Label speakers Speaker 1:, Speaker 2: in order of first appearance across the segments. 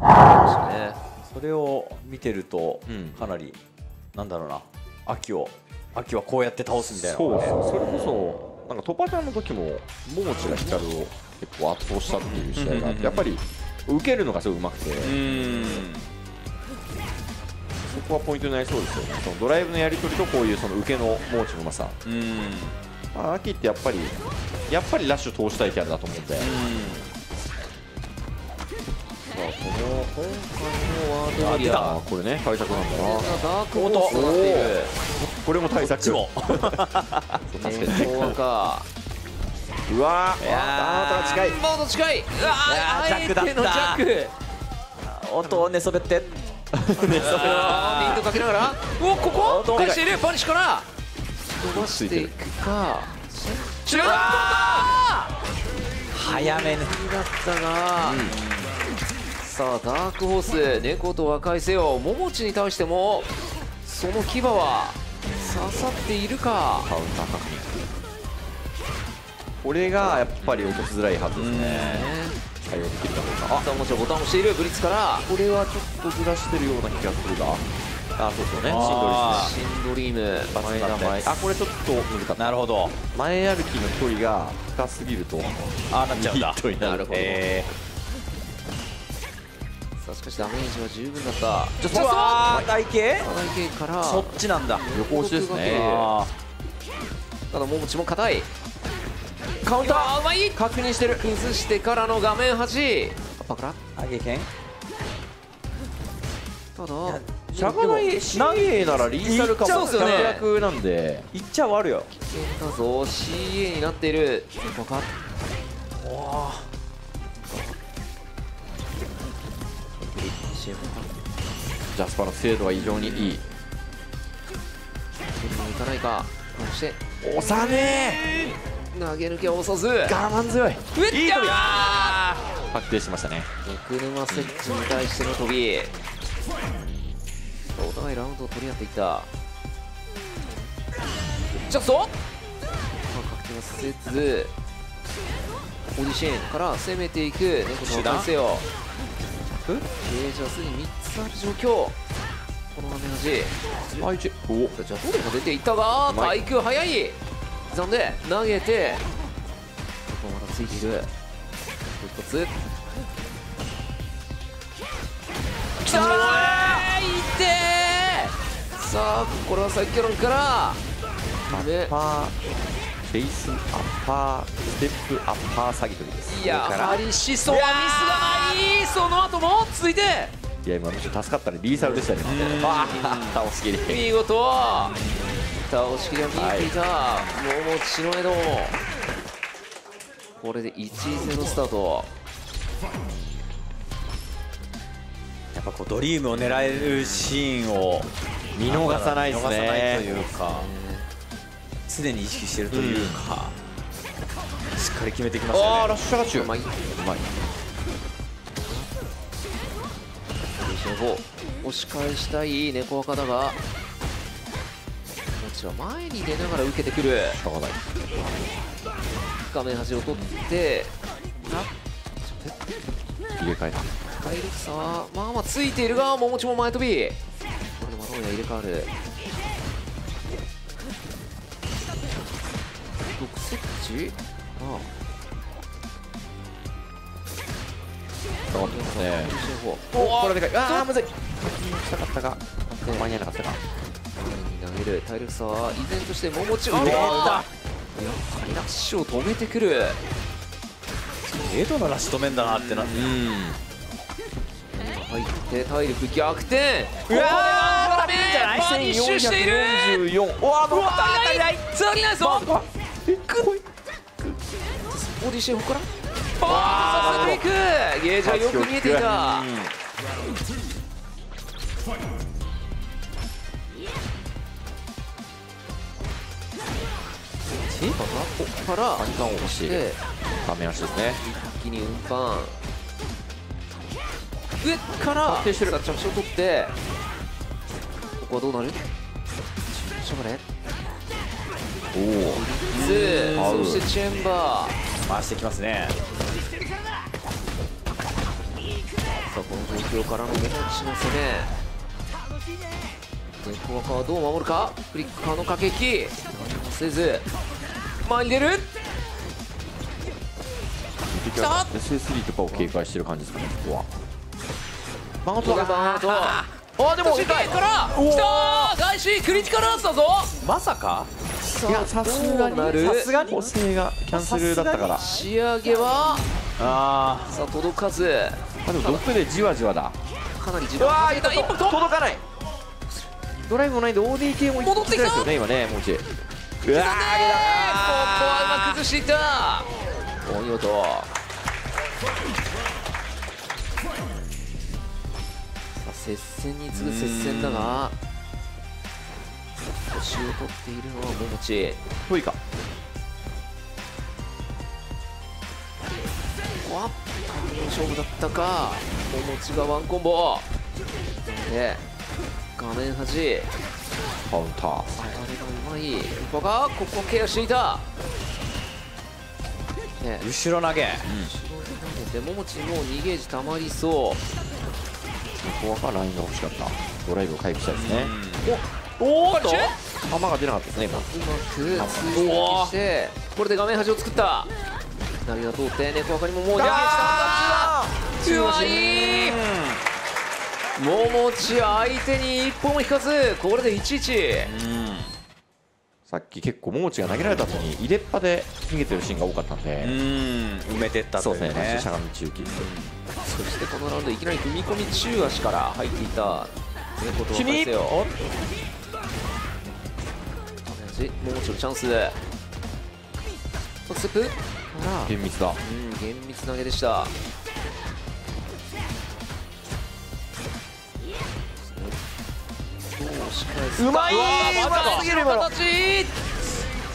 Speaker 1: ね。
Speaker 2: それを見てると
Speaker 3: うん。
Speaker 2: かなりなんだろうな。秋を秋はこうやって倒すみたいな。
Speaker 3: そうそれこそなんかトパちゃんの時も桃地が光を結構圧倒したっていう試合があ
Speaker 2: うんうんうん
Speaker 3: ってやっぱり受けるのがすごいうまくて。そこはポイントになりそうですよね。そのドライブのやり取りとこういうその受けの桃地のうまさ、
Speaker 2: うーん。
Speaker 3: まあ、秋ってやっぱりやっぱりラッシュ通したいキャラだと思うんで、
Speaker 1: さあこの今回のワードエリア。
Speaker 3: あこれね対策なんだな。
Speaker 1: ダークホースとなっている。
Speaker 3: これも対策。
Speaker 2: ちも。
Speaker 3: 確かに。
Speaker 1: 年俸赤。
Speaker 3: うわー。
Speaker 2: いやー。
Speaker 3: あー近い。
Speaker 1: ボード近い。うわ
Speaker 2: ー
Speaker 1: ジ
Speaker 2: ジャックだった。
Speaker 1: ャック
Speaker 2: 音を寝そべって。
Speaker 1: リンドかけながら。おここ？
Speaker 2: 音
Speaker 1: 返している。パニッシュか。ら伸ばしていくか。シュー
Speaker 2: 早めに。
Speaker 1: だったが、さあダークホース猫と和解せよ。桃地に対してもその牙は刺さっているか？
Speaker 3: カウンター確認。これがやっぱり落としづらいはずですね。
Speaker 1: ね
Speaker 3: 対応できるかどうか。
Speaker 1: あさあもちろんボタンを押しているブリッツから。
Speaker 3: これはちょっとずらしてるような気がするが。あそうそうね。
Speaker 2: あ
Speaker 3: シン
Speaker 1: シンドリーム。
Speaker 3: ドリスね前田前あこれちょっと難かった
Speaker 2: なるほど。
Speaker 3: 前歩きの距離が深すぎると
Speaker 2: ああなっちゃうんだ。
Speaker 3: なる。
Speaker 1: ほど。
Speaker 2: え
Speaker 1: さあしかしダメージは十分だった。
Speaker 2: ー、
Speaker 1: じゃ
Speaker 2: うわ
Speaker 1: あ
Speaker 2: ー台形
Speaker 1: そう長いから。
Speaker 2: そっちなんだ。
Speaker 3: 横押しですね。
Speaker 2: あ
Speaker 1: ただ桃地も硬い。カウンター。うまい。
Speaker 3: 確認してる。
Speaker 1: 崩してからの画面端。パクラ
Speaker 2: ー上げ剣
Speaker 1: ただ
Speaker 3: しゃがない投げならリーサルかも。
Speaker 1: そう。っすよね。
Speaker 3: 役なんで。
Speaker 2: いっちゃ悪よ。
Speaker 1: 危険だぞ。CA になっている。パカシェ
Speaker 3: ジャスパの精度は非常にいい。
Speaker 1: 取りに行かないか。そして。
Speaker 3: 押さね
Speaker 1: 投げ抜けを押さず。
Speaker 3: え我慢強い。いい飛び。
Speaker 1: あ
Speaker 3: 確定しましたね。
Speaker 1: ー奥沼セッチに対しての飛び。お互いラウンドを取り合っていった。じゃあそう確定はせず。オディシェンから攻めていく。猫と
Speaker 2: 手段
Speaker 1: 返せよゲージはすでに3つある状況。この画面端
Speaker 3: あ一。お。
Speaker 1: じゃあどれも出ていったが
Speaker 3: うまい。
Speaker 1: 対空早い。刻んで投げて。ここまだついている。一つ。きたーいってー。さあこれはサイキャノンからで
Speaker 3: パーフェイスアッパーステップアッパー詐欺と
Speaker 1: いや
Speaker 3: 上から。
Speaker 1: ハリシソはミスがない。その後も続いて。
Speaker 3: いや今むしろ助かったね。リーサルでしたね。ああ倒しきり
Speaker 1: 見事。倒しきりは見えていた、桃地の江戸これで1-0スタート。
Speaker 2: やっぱこうドリームを狙えるシーンを
Speaker 3: 見逃さないです
Speaker 2: 見逃さないと
Speaker 3: ね
Speaker 2: いうか。常に意識してるというか、しっかり決めてきましたよね。
Speaker 3: ああラッシュガチュ
Speaker 1: うまい。う
Speaker 3: まい。
Speaker 1: 押し返したい猫若だが。もちは前に出ながら受けてくる。
Speaker 3: しょうがない。
Speaker 1: 画面端を取って
Speaker 3: 入れ替えた
Speaker 1: 体力差はまあまあついているが桃地も前飛び。これでマロンヤ入れ替わる。毒設置あ
Speaker 3: 頑張ってますね
Speaker 1: あ
Speaker 3: おこれでかい。ああむずい。したかったが間に合わなかったか。
Speaker 1: 前に投げる体力差は依然として桃地。が
Speaker 3: うわー
Speaker 1: やはりラッシュを止めてくる。
Speaker 2: エドのラスト面だなってな。って
Speaker 1: 入って体力逆転。
Speaker 2: うわー
Speaker 1: ワンダメバニッシュしている。
Speaker 3: 14おわ
Speaker 1: うわ足りない足りないぞグッボディシェフからあーさせていく。ゲージはよく見えていた。ここから
Speaker 3: カニカンを押して足ですね。
Speaker 1: 一気に運搬。上から
Speaker 3: 確定してる。
Speaker 1: さあ着地を取ってここはどうなる？しょうがね
Speaker 3: おお
Speaker 1: そしてチェンバー
Speaker 2: 回してきますね。
Speaker 1: さあこの状後ろからの桃地の攻め。猫若はどう守るか？フリッカーの駆け引き。何もせず前に出る。
Speaker 3: 来
Speaker 1: た
Speaker 3: SA3 とかを警戒してる感じですかねここは。
Speaker 2: バン
Speaker 1: ここでバーンアウト。あでも世界から。来たー。外周クリティカルアーツだぞ。
Speaker 2: まさか？
Speaker 3: いやさすがにさすがに。補正がキャンセルだったから。あ
Speaker 1: 仕上げは。
Speaker 2: あ
Speaker 1: さあ届かず。
Speaker 3: でもドックでじわじわだ。
Speaker 1: かなり時間かけたインパクト
Speaker 3: 届かない。ドライブもないんで ODK も
Speaker 1: 戻ってきた。
Speaker 3: ですよね今ねもうち。うわ
Speaker 1: ここはうまく崩していった。お見事。さあ接戦に次ぐ接戦だが星を取っているのは桃地
Speaker 3: 遠いか。
Speaker 1: わ勝負だったか。桃地がワンコンボ。で画面端。
Speaker 3: カウンター。
Speaker 1: あれがうまい。ここがここケアしていた。ね
Speaker 2: 後ろ投げ。
Speaker 1: 後ろに投げて桃地もう2ゲージたまりそう。
Speaker 3: ここはラインが欲しかった。ドライブを回復したいですね。
Speaker 1: おおっと
Speaker 3: 球が出なかったですね今。
Speaker 1: うまく追撃してこれで画面端を作った。投げが通って猫若にももう2ゲージた。まったうわいい。桃地相手に一本も引かずこれで1-1
Speaker 3: さっき結構桃地が投げられた後に入れっぱで逃げてるシーンが多かったん
Speaker 2: う
Speaker 3: で
Speaker 2: ん。埋めてった
Speaker 3: そうです
Speaker 2: というね
Speaker 3: ねしゃがみ中期。
Speaker 1: そしてこのラウンドいきなり踏み込み中足から入っていた猫と
Speaker 3: 君
Speaker 1: せよ桃地のチャンスステップから。
Speaker 3: 厳密だ。
Speaker 1: うん厳密投げでした。どう
Speaker 3: まい！
Speaker 1: わ
Speaker 3: うますぎる今の。
Speaker 1: 形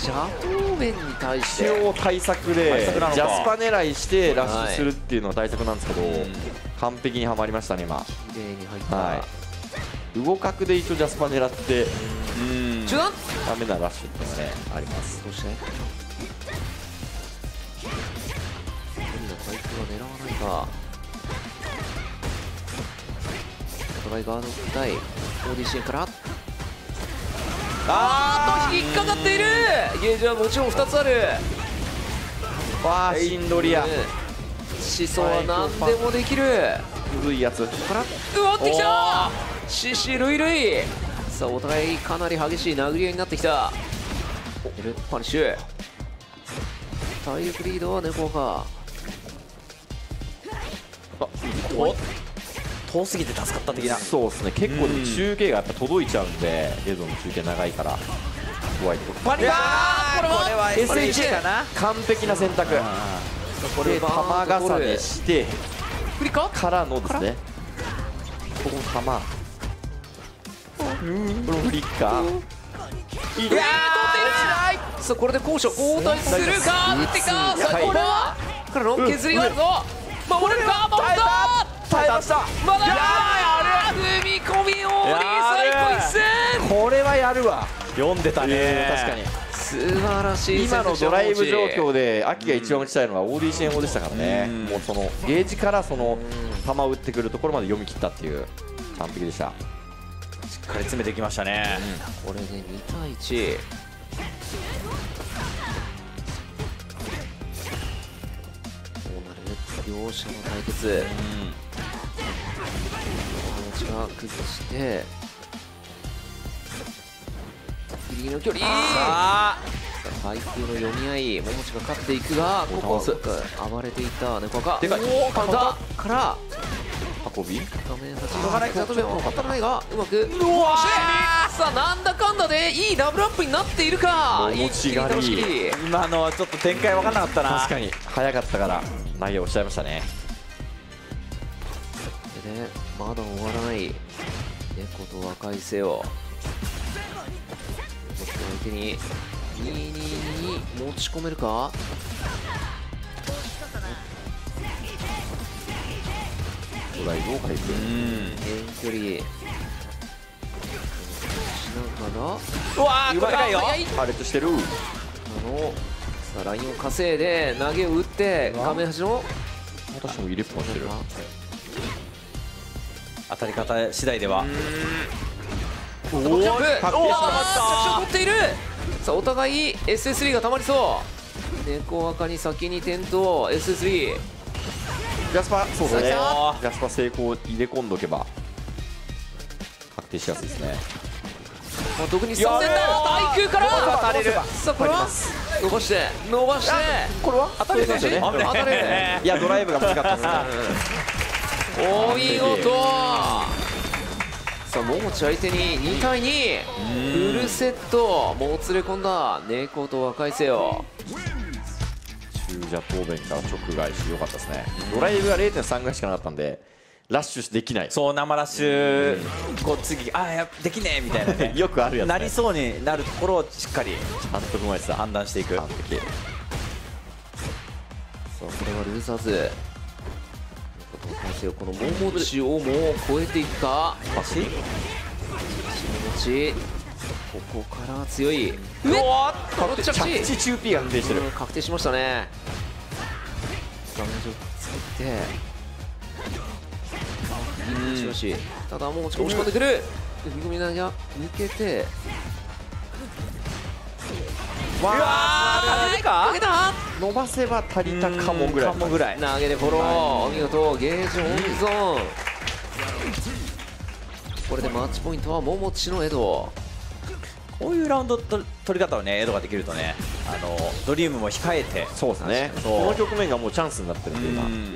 Speaker 1: ジャトーメンに対して。
Speaker 3: 一応対策で
Speaker 2: 対策なのか。
Speaker 3: ジャスパ狙いしてラッシュするっていうのが対策なんですけど、完璧にはまりましたね今。
Speaker 1: 綺麗に入った、
Speaker 3: は動角で一応ジャスパ狙って
Speaker 2: うん。
Speaker 1: 中断
Speaker 3: ダメなラッシュっていうのがねあります。
Speaker 1: そして？何の回復が狙わないか。お互いガードたいオーディションから。あーっと引っかかっている！ゲージはもちろん2つある。
Speaker 3: わあシンドリア
Speaker 1: うん始祖は何でもできる。
Speaker 3: 古いやつ。
Speaker 1: からうわってきた！獅子ルイルイさあお互いかなり激しい殴り合いになってきた。エルパニッシュ。体力リードは猫か
Speaker 2: お遠すぎて助かった的な。
Speaker 3: そうですね。結構中継がやっぱ届いちゃうんで映像の中継長いから。怖いとこ。ろパニ
Speaker 1: いやーこれは
Speaker 2: これは
Speaker 3: SH
Speaker 2: かな？
Speaker 3: 完璧な選択。
Speaker 1: こ
Speaker 3: で玉重ね
Speaker 1: し
Speaker 3: して
Speaker 1: か？
Speaker 3: からのですね。この玉このフリッカー。い
Speaker 1: いやー取ってさあこれで高所交代するか？打ってかさあこれは？からロン削りがあるぞ。守れるか？守った
Speaker 3: 耐えました。
Speaker 1: まだ踏み込み王に最高一戦
Speaker 3: これはやるわ。
Speaker 2: 読んでたね。
Speaker 3: 確かに。
Speaker 1: 素晴らしい
Speaker 3: 今のドライブ状況
Speaker 1: で
Speaker 3: で秋が一番打ちたいのは ODCMO でしたからね。
Speaker 2: うん。
Speaker 3: もうそのゲージからその球を打ってくるところまで読み切ったっていう完璧でした
Speaker 2: しっかり詰めてきましたね。
Speaker 1: これで2対1どうなる両者の対決。気持ちが崩してギリの距離。
Speaker 2: あ
Speaker 1: 配球の読み合い桃地が勝っていくがここ。す。暴れていた猫が
Speaker 3: でかい。
Speaker 1: カウンターから
Speaker 3: 運び。
Speaker 1: 画面端がないザトメも当たらないがうまくうわさあなんだかんだでいいダブルアップになっているか。
Speaker 3: 桃地狩り
Speaker 2: 今のはちょっと展開分かんなかったな。
Speaker 3: 確かに。早かったから投げをしちゃいましたね。
Speaker 1: でねまだ終わらない猫と和解せよちょっと相手に2-2に持ち込めるか？
Speaker 3: ドライブを回復
Speaker 2: うん
Speaker 1: 遠距離。しながら
Speaker 2: うわーこれかいよ。
Speaker 3: 破裂してる。
Speaker 1: あのさあラインを稼いで投げを打って画面端の。
Speaker 3: 私も入れっぱしてる
Speaker 2: 当たり方次第では。
Speaker 1: おおジャンプ。
Speaker 3: 確定しました。
Speaker 1: 取っている。さあお互い SS3 がたまりそう。猫赤に先に転倒。SS3
Speaker 3: ジャスパそうですね。ジャスパ成功入れ込んどけば確定しやすいですね。
Speaker 1: まあ特に3戦だ対空から。
Speaker 3: 当たれる。
Speaker 1: さあこれは？伸ばして伸ばして。
Speaker 3: これは？当たれるですよね
Speaker 1: 当たれる
Speaker 3: いやドライブが難かったですね。
Speaker 1: お見事さあ桃地相手に2対2フルセット。もつれ込んだ。猫と和解せよ
Speaker 3: 中者答弁から直外しよかったですね。ドライブが0.3ぐらいしかなかったんでラッシュできない。
Speaker 2: そう生ラッシュ。こう次あやできねえみたいなね。
Speaker 3: よくあるやつ、ね、
Speaker 2: なりそうになるところをしっかり
Speaker 3: 監督もやってた。
Speaker 2: 判断していく。
Speaker 3: 完璧
Speaker 1: さあこれはルーザーズ。この桃地をもう超えていくか。
Speaker 2: 足
Speaker 1: 桃地ここから強い。
Speaker 2: 上。
Speaker 1: この着
Speaker 3: 着
Speaker 1: 地
Speaker 3: 地中 P が確定してる。
Speaker 1: うん確定しましたね。ダメージを作ってしかしただもう押し込んでくる。踏み込みなが抜けて。
Speaker 3: わ
Speaker 1: うわー
Speaker 2: かけか
Speaker 1: かけた。
Speaker 3: 伸ばせば足りたかもぐらい。
Speaker 2: ぐらい。
Speaker 1: 投げでフォロー。お見事。ゲージオンゾーン。これでマッチポイントは桃地のエド
Speaker 2: こういうラウンドと取り方をねエドができるとねあのドリームも控えて。
Speaker 3: そうですね。この局面がもうチャンスになってるんで今
Speaker 2: うん。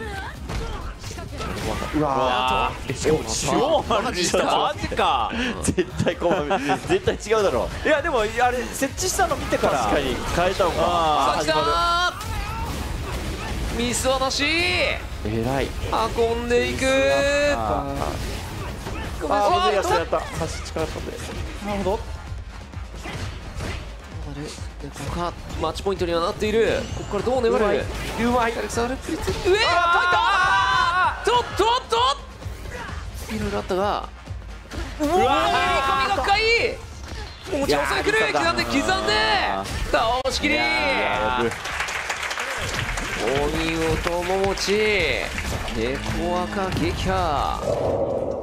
Speaker 3: うわー。しかも
Speaker 2: 超マジかマジか。
Speaker 3: 絶対こう絶対違うだろう。
Speaker 2: いやでもあれ設置したの見てから。
Speaker 3: 確かに変えたのか。
Speaker 2: あ
Speaker 1: さあ来たミスはなし。
Speaker 3: えらい。
Speaker 1: 運んでいく。
Speaker 2: あ
Speaker 1: ごめん
Speaker 3: あー
Speaker 1: なさい
Speaker 3: やったやった。差し力だったんで
Speaker 2: なる
Speaker 1: かマッチポイントにはなっている。ここからどう粘る？
Speaker 3: うまい。
Speaker 1: アレクサ・アルプリツ上あとっとっと！いろいろあったが。うわー込みが深い。持ち押さえくる。刻んで刻んで。倒しきり
Speaker 3: やる。
Speaker 1: お見事桃地。猫赤撃破